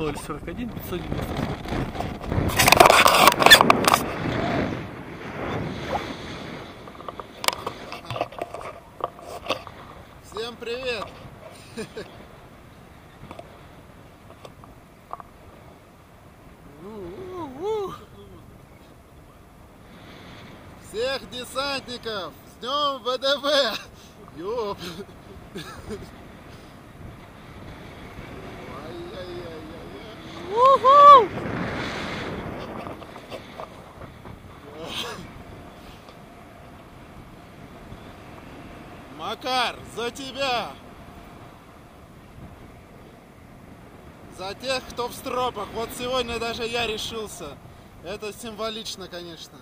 041 590. Всем привет! У-у-у. Всех десантников с днем ВДВ! Ёп! Макар, за тебя! За тех, кто в стропах. Вот сегодня даже я решился. Это символично, конечно.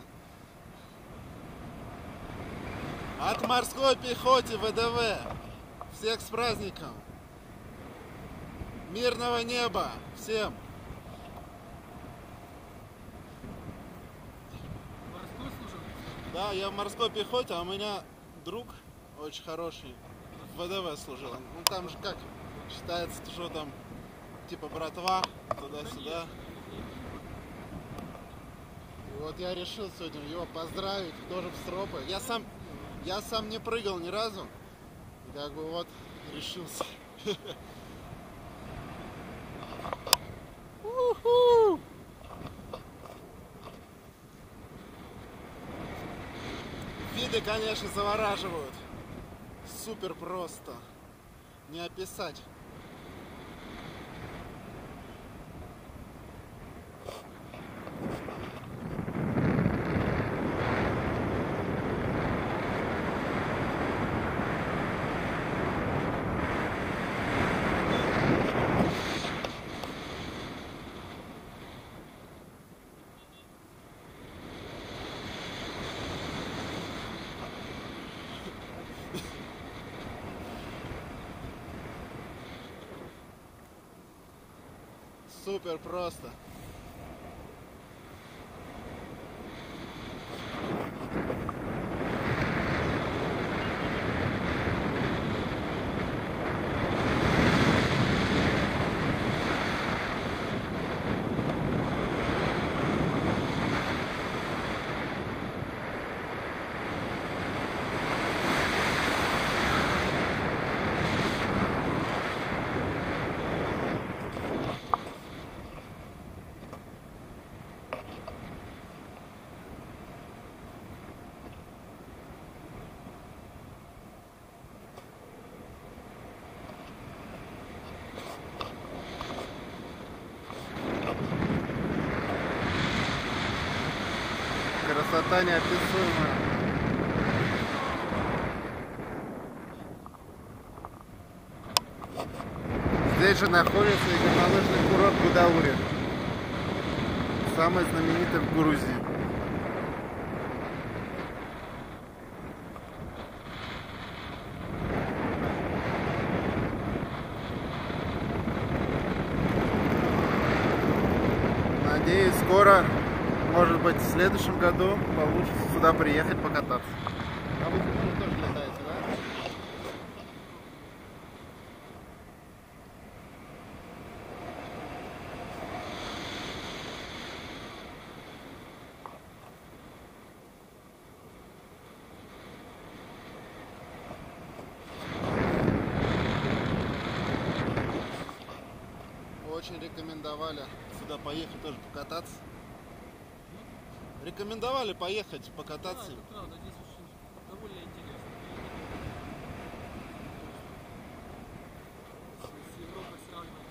От морской пехоты ВДВ. Всех с праздником. Мирного неба всем. Морской служил? Да, я в морской пехоте, а у меня друг очень хороший в ВДВ служил. Ну там же как считается, что там типа братва туда-сюда. И вот я решил сегодня его поздравить, тоже в стропы. Я сам, я сам не прыгал ни разу. Как бы вот решился. Виды, конечно, завораживают. Супер просто. Не описать. Супер просто. Красота неописуемая. Здесь же находится и горнолыжный курорт Гудаури. Самый знаменитый в Грузии. Надеюсь, скоро, может быть, в следующем году получится сюда приехать покататься. А? Очень рекомендовали сюда поехать тоже покататься. Рекомендовали поехать Да, покататься. это правда, здесь очень довольно интересно. С Европой сравнивать.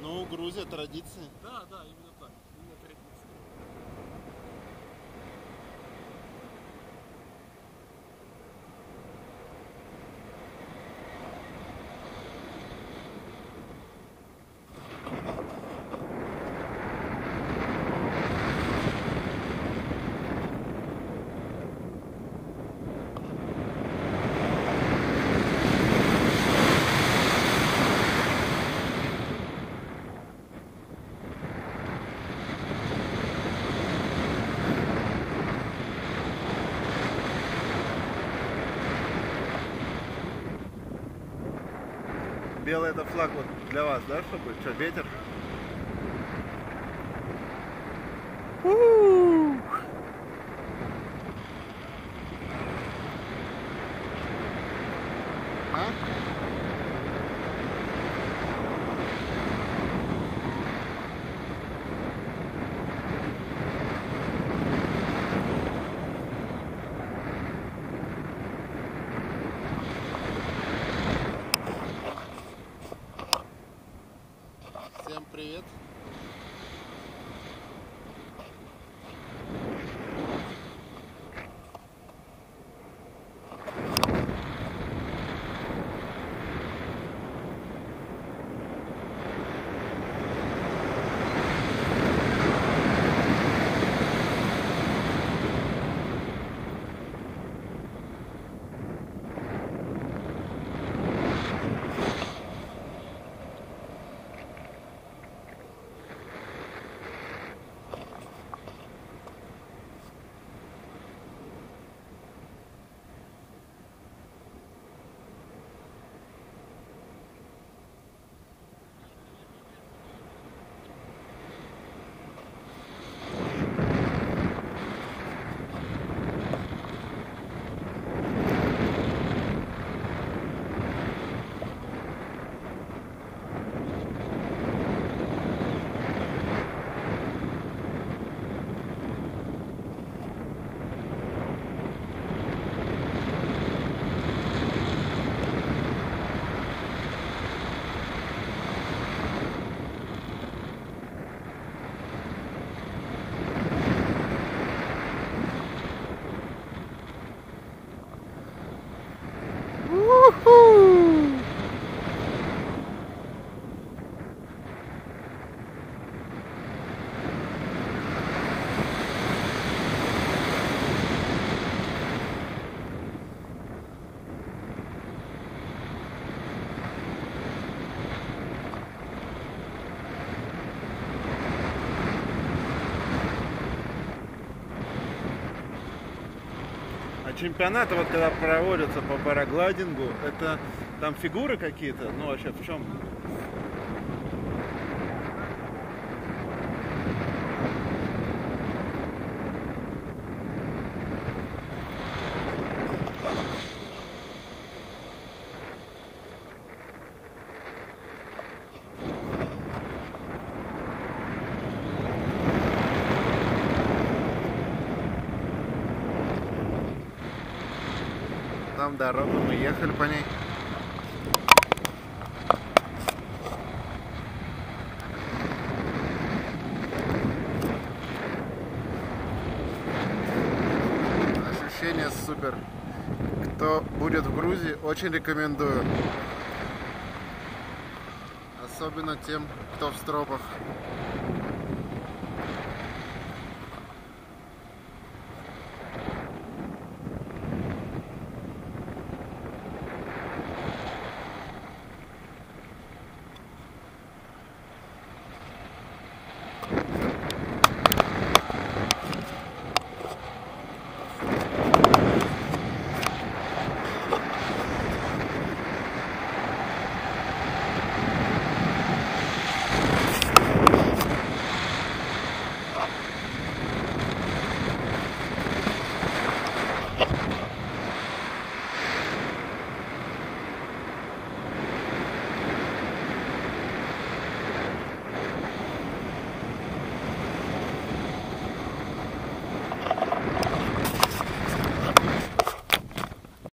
Ну, Грузия, традиции. Да, да. Именно белый это флаг вот для вас, да, чтобы? Что, ветер? А? Чемпионаты, вот когда проводятся по парагладингу, это там фигуры какие-то? Ну вообще в чем? Там дорога, мы ехали по ней. Ощущение супер. Кто будет в Грузии, очень рекомендую. Особенно тем, кто в стропах.